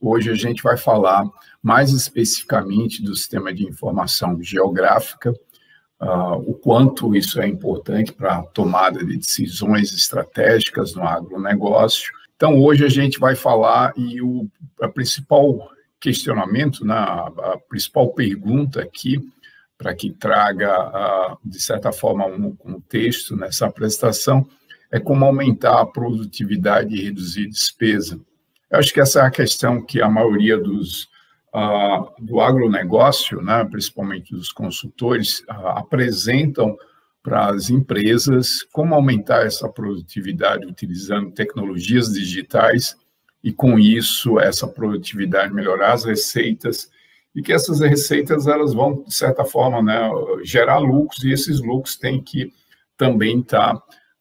Hoje a gente vai falar mais especificamente do sistema de informação geográfica, uh, o quanto isso é importante para a tomada de decisões estratégicas no agronegócio. Então, hoje a gente vai falar e o a principal questionamento, né, a principal pergunta aqui, para que traga, uh, de certa forma, um contexto nessa apresentação, é como aumentar a produtividade e reduzir despesa. Eu acho que essa é a questão que a maioria dos uh, do agronegócio, né, principalmente dos consultores, uh, apresentam para as empresas como aumentar essa produtividade utilizando tecnologias digitais e com isso essa produtividade melhorar as receitas e que essas receitas elas vão de certa forma né, gerar lucros e esses lucros têm que também estar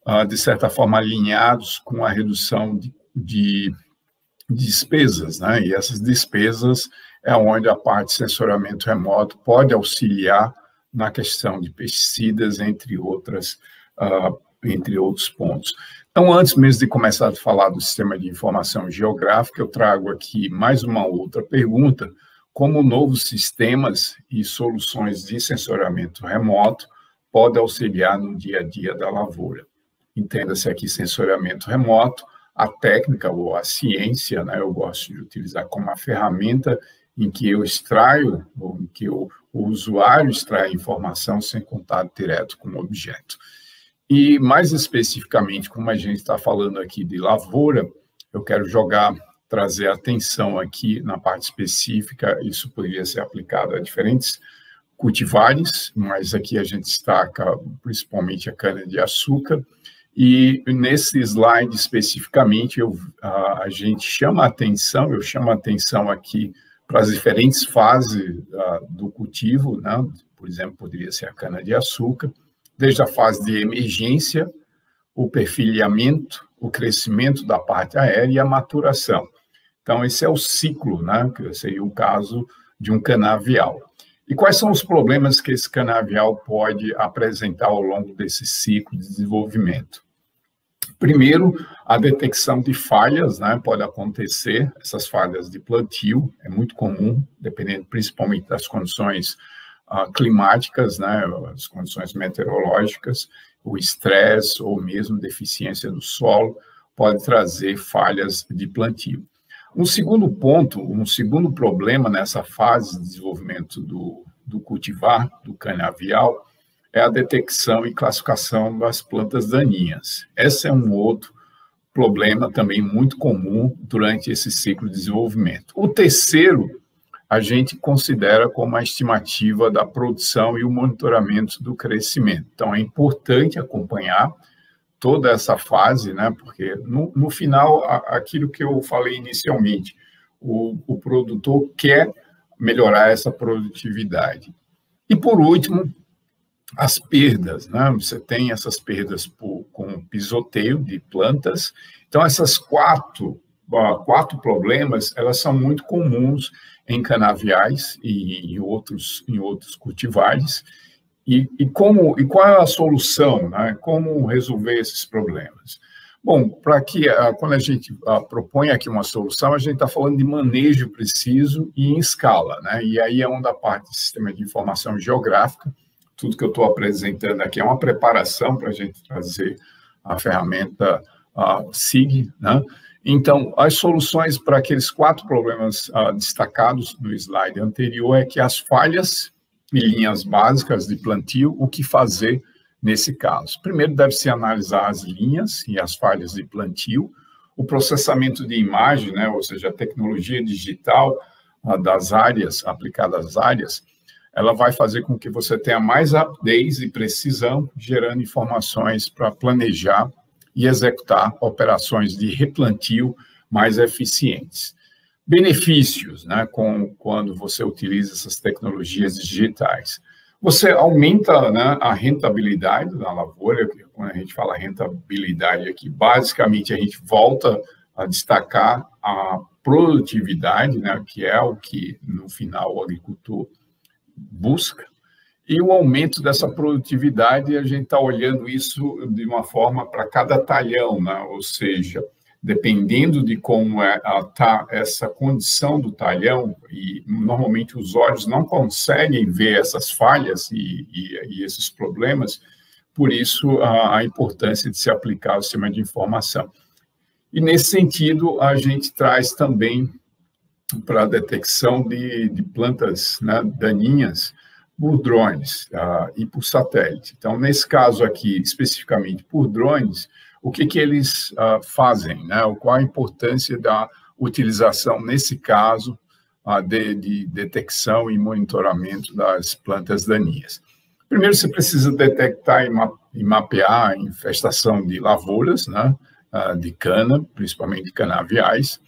tá, uh, de certa forma alinhados com a redução de, de despesas, né? E essas despesas é onde a parte de sensoramento remoto pode auxiliar na questão de pesticidas, entre outras, uh, entre outros pontos. Então, antes mesmo de começar a falar do sistema de informação geográfica, eu trago aqui mais uma outra pergunta: como novos sistemas e soluções de sensoramento remoto podem auxiliar no dia a dia da lavoura? Entenda-se aqui sensoramento remoto a técnica ou a ciência, né, eu gosto de utilizar como uma ferramenta em que eu extraio, ou em que eu, o usuário extrai informação sem contato direto com o objeto. E, mais especificamente, como a gente está falando aqui de lavoura, eu quero jogar, trazer atenção aqui na parte específica, isso poderia ser aplicado a diferentes cultivares, mas aqui a gente destaca principalmente a cana-de-açúcar, e nesse slide especificamente, eu, a, a, gente chama a atenção, eu chamo a atenção aqui para as diferentes fases do cultivo, né? por exemplo, poderia ser a cana-de-açúcar, desde a fase de emergência, o perfilhamento, o crescimento da parte aérea e a maturação. Então, esse é o ciclo, né? que seria o caso de um canavial. E quais são os problemas que esse canavial pode apresentar ao longo desse ciclo de desenvolvimento? Primeiro, a detecção de falhas, né, pode acontecer, essas falhas de plantio, é muito comum, dependendo principalmente das condições uh, climáticas, né, as condições meteorológicas, o estresse ou mesmo deficiência do solo pode trazer falhas de plantio. Um segundo ponto, um segundo problema nessa fase de desenvolvimento do, do cultivar, do canavial, é a detecção e classificação das plantas daninhas. Esse é um outro problema também muito comum durante esse ciclo de desenvolvimento. O terceiro, a gente considera como a estimativa da produção e o monitoramento do crescimento. Então, é importante acompanhar toda essa fase, né? Porque no, no final, a, aquilo que eu falei inicialmente, o, o produtor quer melhorar essa produtividade. E por último, as perdas, né? Você tem essas perdas por, com pisoteio de plantas. Então, essas quatro, quatro problemas, elas são muito comuns em canaviais e em outros, em outros cultivares. E, e, como, e qual é a solução, né? Como resolver esses problemas? Bom, para que quando a gente ah, propõe aqui uma solução, a gente está falando de manejo preciso e em escala, né? E aí é onde a parte do sistema de informação geográfica, tudo que eu estou apresentando aqui é uma preparação para a gente trazer a ferramenta uh, SIG, né? Então, as soluções para aqueles quatro problemas uh, destacados no slide anterior é que as falhas e linhas básicas de plantio, o que fazer nesse caso? Primeiro, deve-se analisar as linhas e as falhas de plantio, o processamento de imagem, né, ou seja, a tecnologia digital uh, das áreas, aplicadas às áreas, ela vai fazer com que você tenha mais rapidez e precisão, gerando informações para planejar e executar operações de replantio mais eficientes. Benefícios, né, com, quando você utiliza essas tecnologias digitais. Você aumenta né, a rentabilidade da lavoura, quando a gente fala rentabilidade aqui, basicamente a gente volta a destacar a produtividade, né, que é o que, no final, o agricultor busca, e o aumento dessa produtividade, a gente está olhando isso de uma forma para cada talhão, né? ou seja, dependendo de como está é, tá essa condição do talhão, e normalmente os olhos não conseguem ver essas falhas e, e, e esses problemas, por isso a, a, importância de se aplicar o sistema de informação. E nesse sentido, a gente traz também para a detecção de, de plantas né, daninhas por drones uh, e por satélite. Então, nesse caso aqui, especificamente por drones, o que, que eles uh, fazem, né? qual a importância da utilização, nesse caso, uh, de, de, detecção e monitoramento das plantas daninhas. Primeiro, você precisa detectar e, ma e mapear a infestação de lavouras, né? Uh, de cana, principalmente canaviais,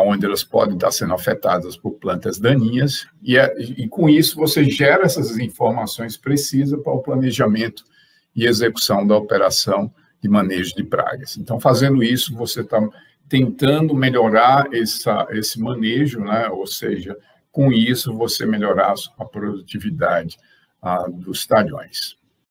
onde elas podem estar sendo afetadas por plantas daninhas, e, é, e com isso você gera essas informações precisas para o planejamento e execução da operação de manejo de pragas. Então, fazendo isso, você está tentando melhorar essa, esse manejo, né? ou seja, com isso você melhorar a produtividade ah, dos talhões.